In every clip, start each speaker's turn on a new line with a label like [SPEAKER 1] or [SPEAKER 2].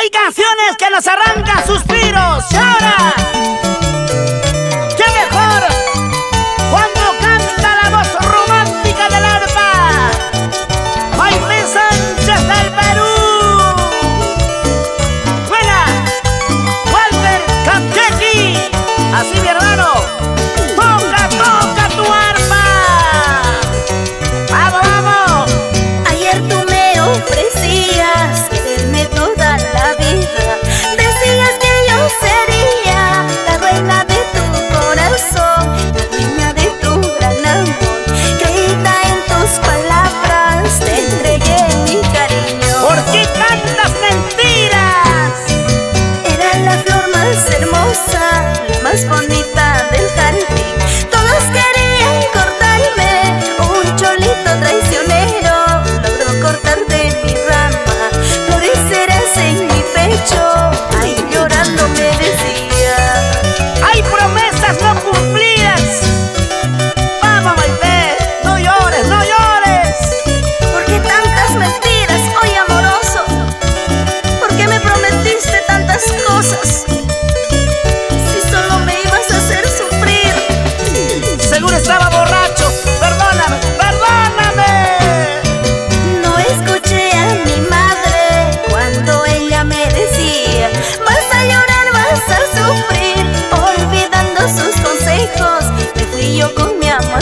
[SPEAKER 1] Hay canciones que nos arrancan suspiros. ¡Llora!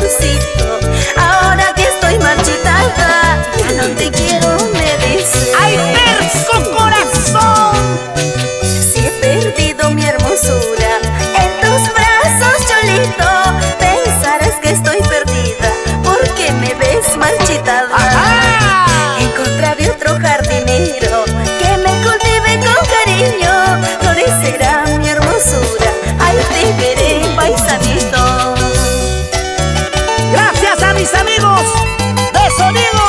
[SPEAKER 1] See. mis amigos. De Sonido.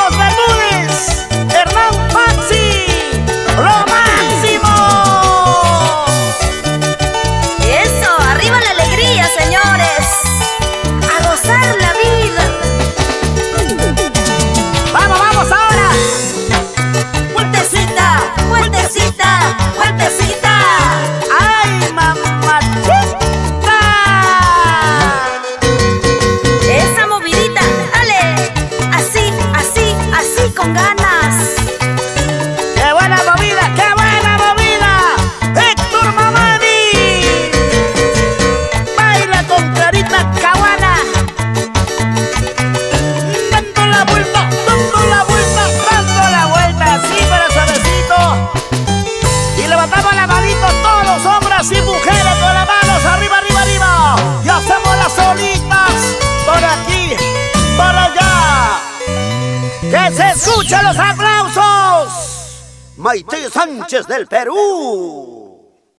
[SPEAKER 1] se escuchen los aplausos. Maite Sánchez del Perú.